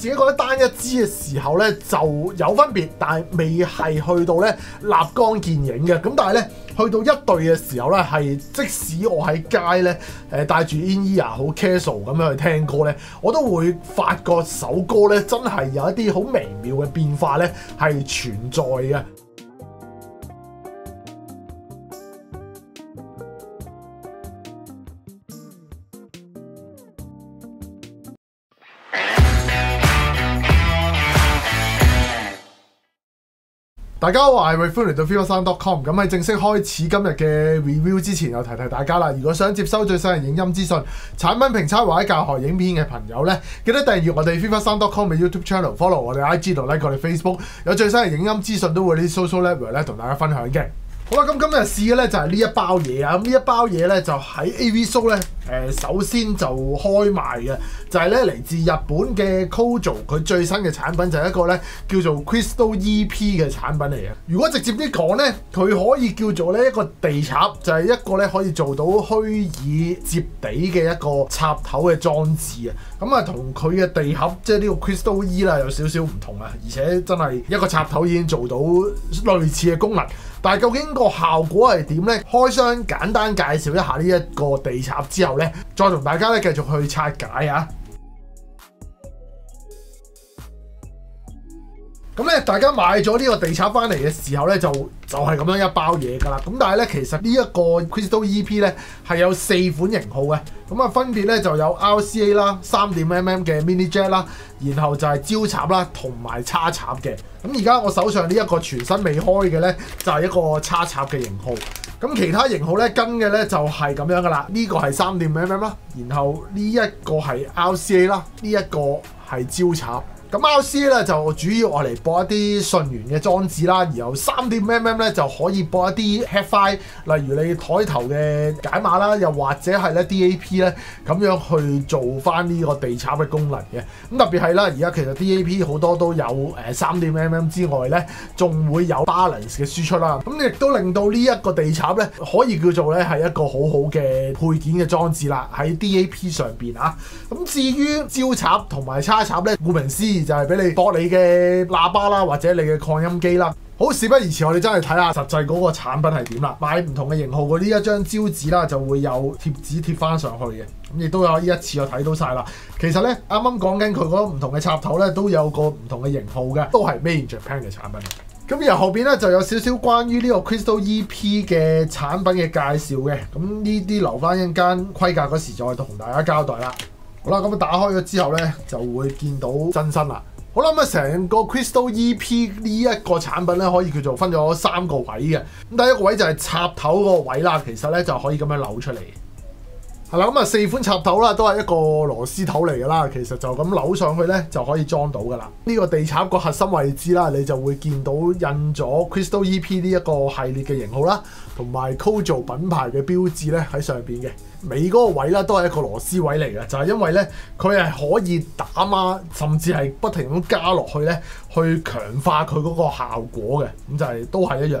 自己覺得單一支嘅時候咧就有分別，但係未係去到咧立竿見影嘅。咁但係咧去到一對嘅時候咧，係即使我喺街咧誒戴住 in ear 好 casual 咁樣去聽歌咧，我都會發覺首歌咧真係有一啲好微妙嘅變化咧係存在嘅。大家好，我系 r e f u n 嚟到 feversound.com。咁喺正式开始今日嘅 review 之前，又提提大家啦。如果想接收最新嘅影音資訊、產品評測或者教學影片嘅朋友咧，记得订阅我哋 feversound.com 嘅 YouTube channel，follow 我哋 IG 度 like 我哋 Facebook，有最新嘅影音資訊都會喺 social network 咧同大家分享嘅。好啦，咁今日試嘅咧就係呢一包嘢啊！咁呢一包嘢咧就喺 AV Show 咧，誒首先就開賣嘅，就係咧嚟自日本嘅 Kojo，佢最新嘅產品就係一個咧叫做 Crystal EP 嘅產品嚟嘅。如果直接啲講咧，佢可以叫做咧一個地插，就係一個咧可以做到虛擬接地嘅一個插頭嘅裝置啊！咁啊，同佢嘅地盒即係呢個 Crystal E 啦，有少少唔同啊，而且真係一個插頭已經做到類似嘅功能。但系究竟個效果係點呢？開箱簡單介紹一下呢一個地插之後呢，再同大家咧繼續去拆解啊！咁咧，大家買咗呢個地插翻嚟嘅時候呢，就就係、咁樣一包嘢㗎啦。咁但係咧，其實呢一個 Crystal EP 咧係有四款型號嘅，咁啊分別咧就有 RCA 啦、三點 mm 嘅 Mini Jack 啦，然後就係焦插啦同埋叉插嘅。咁而家我手上呢一個全新未開嘅咧，就係、一個叉插嘅型號。咁其他型號咧跟嘅咧就係、咁樣㗎啦。呢、個係三點 mm 啦，然後呢一個係 RCA 啦，呢一個係焦插。咁 RC 咧就主要我嚟播一啲順源嘅裝置啦，然後三點 mm 咧就可以播一啲 headfire，例如你枱頭嘅解碼啦，又或者係咧 DAP 咧咁樣去做翻呢個地插嘅功能嘅。咁特別係啦，而家其實 DAP 好多都有誒三點 mm 之外咧，仲會有 balance 嘅輸出啦。咁亦都令到呢一個地插咧可以叫做咧係一個好好嘅配件嘅裝置啦，喺 DAP 上邊啊。咁至於焦插同埋叉插咧，顧名思義。就係俾你駁你嘅喇叭啦，或者你嘅擴音機啦。好，事不宜遲，我哋真係睇下實際嗰個產品係點啦。買唔同嘅型號嘅呢一張招紙啦，就會有貼紙貼翻上去嘅。咁亦都有呢一次我睇到晒啦。其實咧，啱啱講緊佢嗰唔同嘅插頭咧，都有個唔同嘅型號嘅，都係 Made in Japan 嘅產品。咁然後後邊咧就有少少關於呢個 Crystal EP 嘅產品嘅介紹嘅。咁呢啲留翻一間規格嗰時再同大家交代啦。好啦，咁啊打開咗之後呢，就會見到真身啦。好啦，咁啊成個 Crystal EP 呢一個產品呢，可以叫做分咗三個位嘅。咁第一個位就係插頭個位啦，其實呢就可以咁樣扭出嚟。係啦，咁啊四款插頭啦，都係一個螺絲頭嚟噶啦。其實就咁扭上去咧，就可以裝到噶啦。呢個地插個核心位置啦，你就會見到印咗 Crystal EP 呢一個系列嘅型號啦，同埋 Cozo 品牌嘅標誌咧喺上邊嘅。尾嗰個位咧都係一個螺絲位嚟嘅，就係因為咧佢係可以打孖，甚至係不停咁加落去咧，去強化佢嗰個效果嘅。咁就係都係一樣。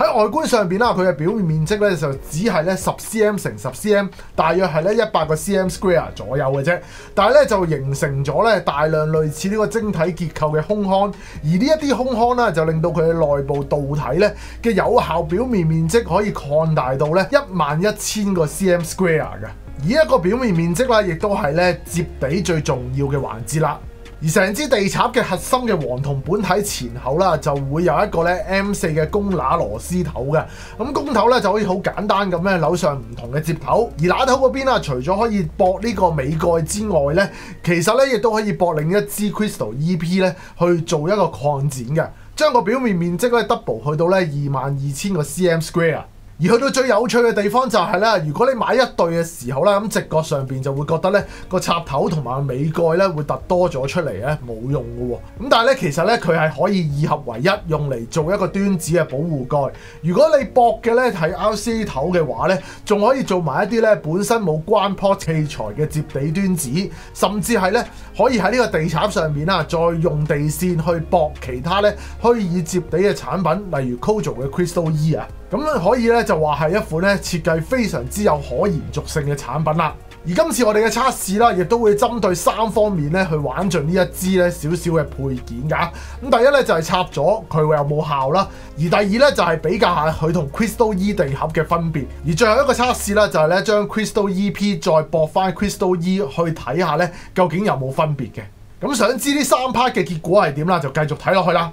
喺外觀上邊啦，佢嘅表面面積咧就只係咧十 cm 乘十 cm，大約係咧一百個 cm square 左右嘅啫。但係咧就形成咗咧大量類似呢個晶體結構嘅空腔，而呢一啲空腔咧就令到佢嘅內部導體咧嘅有效表面面積可以擴大到咧一萬一千個 cm square 嘅。而一個表面面積啦，亦都係咧接地最重要嘅環節啦。而成支地插嘅核心嘅黃銅本體前後啦，就會有一個咧 M 四嘅公乸螺絲頭嘅。咁公頭咧就可以好簡單咁咧扭上唔同嘅接頭。而乸頭嗰邊啊，除咗可以駁呢個尾蓋之外咧，其實咧亦都可以駁另一支 Crystal EP 咧去做一個擴展嘅，將個表面面積咧 double 去到咧二萬二千個 cm square。而去到最有趣嘅地方就係咧，如果你買一對嘅時候咧，咁直覺上邊就會覺得咧個插頭同埋尾蓋咧會突多咗出嚟咧，冇用嘅喎。咁但係咧其實咧佢係可以二合為一，用嚟做一個端子嘅保護蓋。如果你駁嘅咧係 RC 頭嘅話咧，仲可以做埋一啲咧本身冇關 port 器材嘅接地端子，甚至係咧可以喺呢個地插上面啦，再用地線去駁其他咧虛擬接地嘅產品，例如 Kojo 嘅 Crystal E 啊。咁咧可以咧就話係一款咧設計非常之有可延續性嘅產品啦。而今次我哋嘅測試啦，亦都會針對三方面咧去玩盡呢一支咧少少嘅配件㗎。咁第一咧就係插咗佢會有冇效啦，而第二咧就係比較下佢同 Crystal E 地盒嘅分別。而最後一個測試咧就係咧將 Crystal EP 再駁翻 Crystal E 去睇下咧究竟有冇分別嘅。咁想知呢三 part 嘅結果係點啦，就繼續睇落去啦。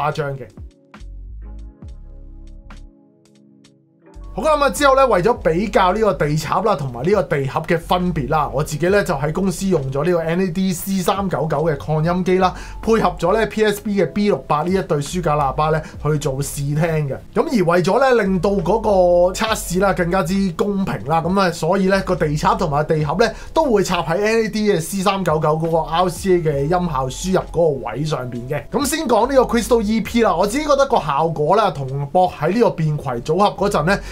誇張嘅。好啦，咁啊之後咧，為咗比較呢個地插啦，同埋呢個地盒嘅分別啦，我自己咧就喺公司用咗呢個 NAD C 三九九嘅擴音機啦，配合咗咧 PSB 嘅 B 六八呢一對書架喇叭咧去做試聽嘅。咁而為咗咧令到嗰個測試啦更加之公平啦，咁啊所以咧個地插同埋地盒咧都會插喺 NAD 嘅 C 三九九嗰個 RCA 嘅音效輸入嗰個位上邊嘅。咁先講呢個 Crystal EP 啦，我自己覺得個效果啦同博喺呢個變攜組合嗰陣咧。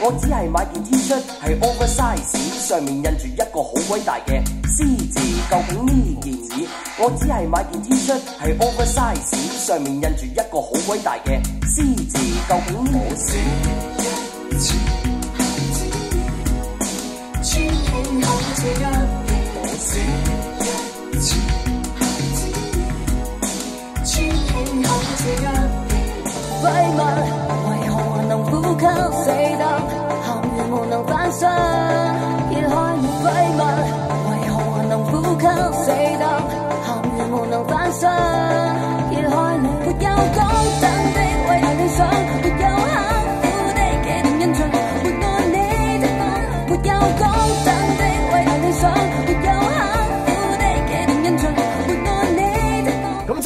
我只系买件 T 恤，系 oversize，上面印住一个好鬼大嘅 C 字。究竟呢件事？我只系买件 T 恤，系 oversize，上面印住一个好鬼大嘅 C 字。究竟我是？之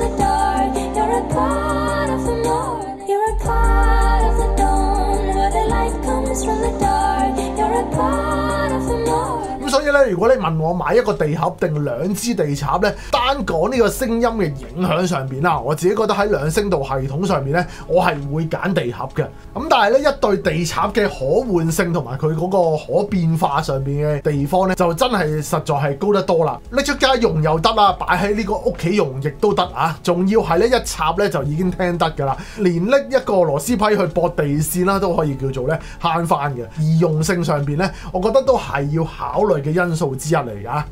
the dark, you're a god. 如果你問我買一個地盒定兩支地插咧，單講呢個聲音嘅影響上邊啦，我自己覺得喺兩聲道系統上面咧，我係會揀地盒嘅。咁但係咧，一對地插嘅可換性同埋佢嗰個可變化上邊嘅地方咧，就真係實在係高得多啦。拎出街用又得啦，擺喺呢個屋企用亦都得啊。仲要係咧一插咧就已經聽得㗎啦，連拎一個螺絲批去駁地線啦都可以叫做咧慳翻嘅。易用性上邊咧，我覺得都係要考慮嘅因素之一嚟噶。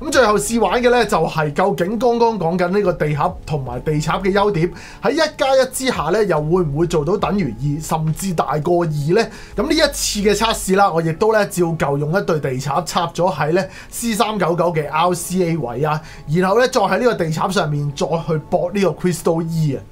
咁最後試玩嘅咧，就係究竟剛剛講緊呢個地盒同埋地插嘅優點，喺一加一之下咧，又會唔會做到等於二，甚至大過二呢？咁呢一次嘅測試啦，我亦都咧照舊用一對地插插咗喺咧 C 三九九嘅 RCA 位啊，然後咧再喺呢個地插上面再去駁呢個 Crystal E 啊。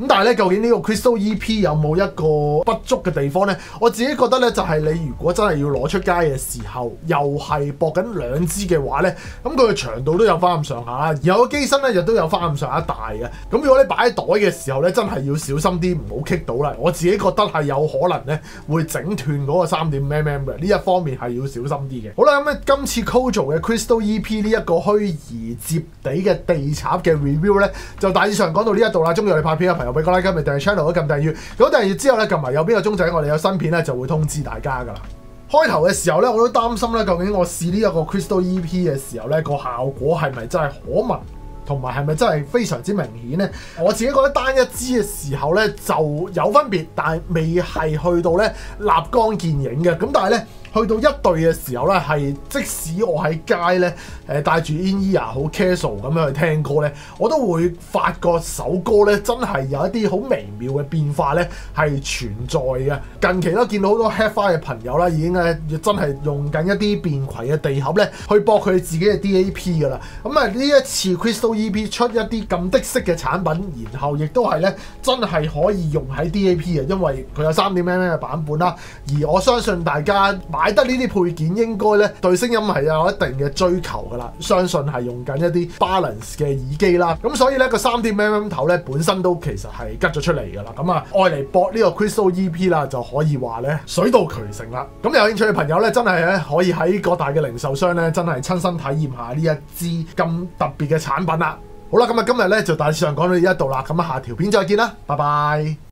咁但係咧，究竟呢個 Crystal EP 有冇一個不足嘅地方呢？我自己覺得咧，就係你如果真係要攞出街嘅時候，又係駁緊兩支嘅話咧，咁佢嘅長度都有翻咁上下，而有個機身咧亦都有翻咁上下大嘅。咁如果你擺喺袋嘅時候咧，真係要小心啲，唔好棘到啦。我自己覺得係有可能咧會整斷嗰個三點 mm 嘅，呢一方面係要小心啲嘅。好啦，咁咧今次 Kojo 嘅 Crystal EP 呢一個虛擬接地嘅地插嘅 review 咧，就大致上講到呢一度啦。中意我哋拍片嘅朋友，俾個 like，咪訂閱 channel 都撳訂閱。咁訂閱之後咧，撳埋右邊個鐘仔，我哋有新片咧就會通知大家噶啦。開頭嘅時候咧，我都擔心咧，究竟我試呢一個 Crystal EP 嘅時候咧，個效果係咪真係可聞，同埋係咪真係非常之明顯呢？我自己覺得單一支嘅時候咧就有分別，但係未係去到咧立竿見影嘅。咁但係咧。去到一隊嘅時候咧，係即使我喺街咧，誒帶住 in-ear 好 casual 咁樣去聽歌咧，我都會發覺首歌咧真係有一啲好微妙嘅變化咧係存在嘅。近期都見到好多 Hi-Fi 嘅朋友啦，已經咧真係用緊一啲便攜嘅地盒咧去駁佢自己嘅 DAP 噶啦。咁啊呢一次 Crystal EP 出一啲咁的式嘅產品，然後亦都係咧真係可以用喺 DAP 嘅，因為佢有三點 mm 嘅版本啦。而我相信大家買買得呢啲配件應該咧對聲音係有一定嘅追求噶啦，相信係用緊一啲 balance 嘅耳機啦，咁所以咧個三點 mm 頭咧本身都其實係吉咗出嚟噶啦，咁啊愛嚟駁呢個 Crystal EP 啦就可以話咧水到渠成啦。咁有興趣嘅朋友咧真係咧可以喺各大嘅零售商咧真係親身體驗下呢一支咁特別嘅產品啦。好啦，咁啊今日咧就大致上講到呢一度啦，咁啊下條片再見啦，拜拜。